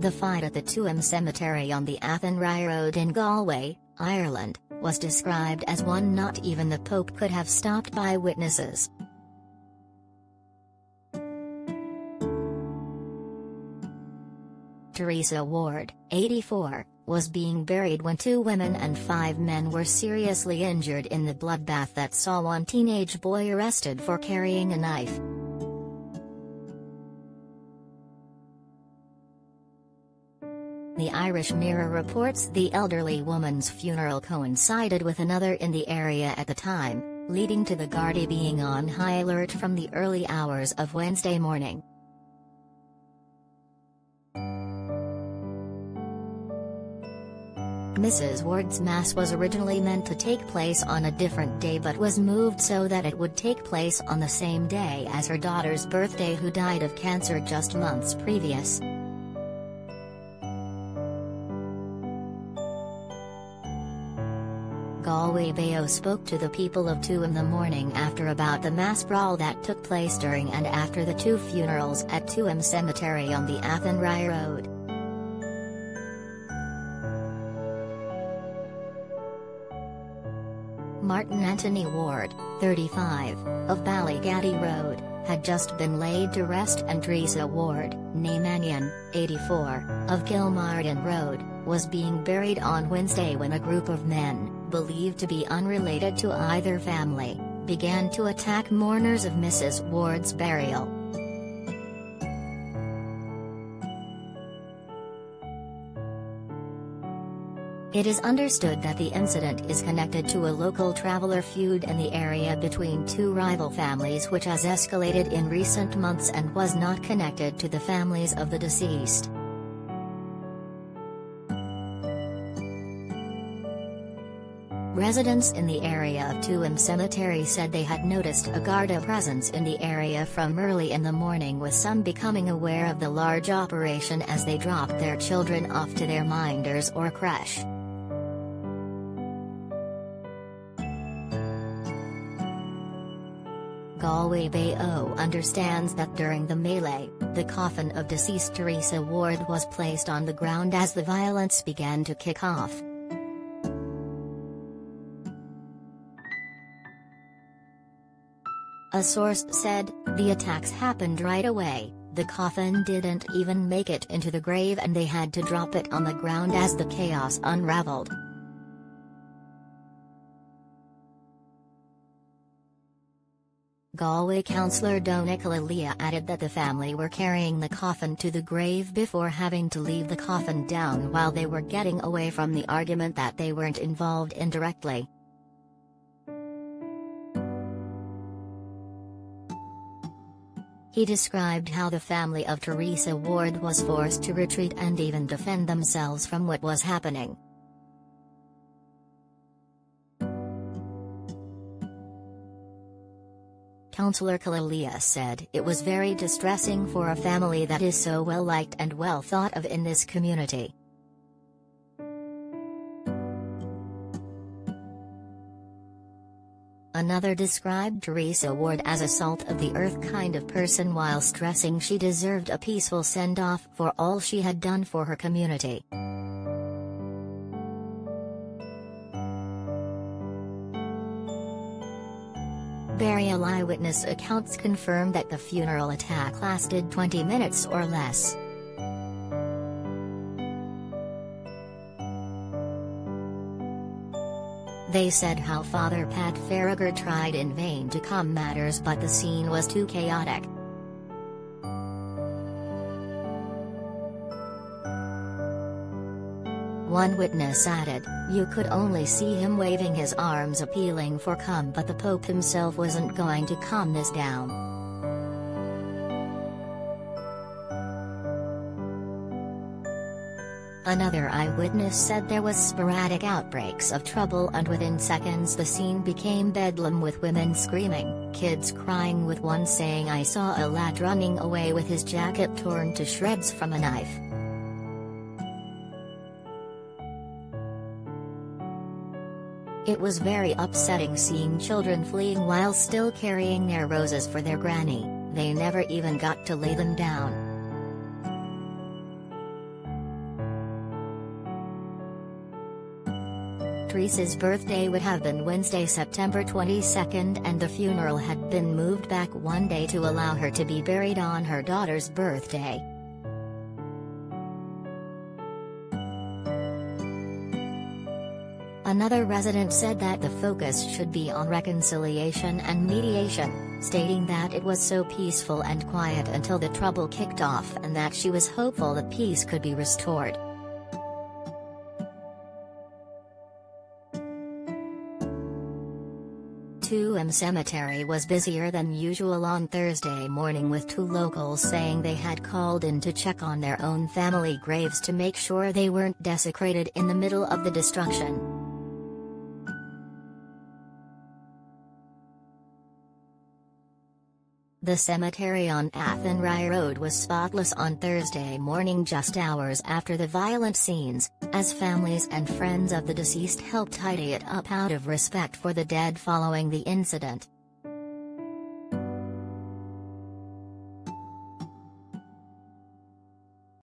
The fight at the Tuam Cemetery on the Athenry Road in Galway, Ireland, was described as one not even the Pope could have stopped by witnesses. Teresa Ward, 84, was being buried when two women and five men were seriously injured in the bloodbath that saw one teenage boy arrested for carrying a knife. The Irish Mirror reports the elderly woman's funeral coincided with another in the area at the time, leading to the Gardaí being on high alert from the early hours of Wednesday morning. Mrs. Ward's Mass was originally meant to take place on a different day but was moved so that it would take place on the same day as her daughter's birthday who died of cancer just months previous. Galway Beo spoke to the people of Tuam the morning after about the mass brawl that took place during and after the two funerals at Tuam Cemetery on the Athenry Road. Martin Anthony Ward, 35, of Ballygaddy Road, had just been laid to rest and Teresa Ward, Namanian, 84, of Kilmartin Road, was being buried on Wednesday when a group of men, believed to be unrelated to either family, began to attack mourners of Mrs. Ward's burial. It is understood that the incident is connected to a local traveler feud in the area between two rival families which has escalated in recent months and was not connected to the families of the deceased. Residents in the area of Tuam Cemetery said they had noticed a Garda presence in the area from early in the morning with some becoming aware of the large operation as they dropped their children off to their minders or creche. Galway Beo understands that during the melee, the coffin of deceased Teresa Ward was placed on the ground as the violence began to kick off. A source said, the attacks happened right away, the coffin didn't even make it into the grave and they had to drop it on the ground as the chaos unraveled. Galway councillor Donagh Killilea added that the family were carrying the coffin to the grave before having to leave the coffin down while they were getting away from the argument that they weren't involved indirectly. He described how the family of Teresa Ward was forced to retreat and even defend themselves from what was happening. Councillor Killilea said it was very distressing for a family that is so well liked and well thought of in this community. Another described Teresa Ward as a salt of the earth kind of person while stressing she deserved a peaceful send-off for all she had done for her community. Burial eyewitness accounts confirm that the funeral attack lasted 20 minutes or less. They said how Father Pat Farragher tried in vain to calm matters but the scene was too chaotic. One witness added, you could only see him waving his arms appealing for calm but the Pope himself wasn't going to calm this down. Another eyewitness said there was sporadic outbreaks of trouble and within seconds the scene became bedlam with women screaming, kids crying with one saying I saw a lad running away with his jacket torn to shreds from a knife. It was very upsetting seeing children fleeing while still carrying their roses for their granny, they never even got to lay them down. Teresa's birthday would have been Wednesday, September 22 and the funeral had been moved back one day to allow her to be buried on her daughter's birthday. Another resident said that the focus should be on reconciliation and mediation, stating that it was so peaceful and quiet until the trouble kicked off and that she was hopeful that peace could be restored. Tuam Cemetery was busier than usual on Thursday morning with two locals saying they had called in to check on their own family graves to make sure they weren't desecrated in the middle of the destruction. The cemetery on Athenry Road was spotless on Thursday morning just hours after the violent scenes, as families and friends of the deceased helped tidy it up out of respect for the dead following the incident.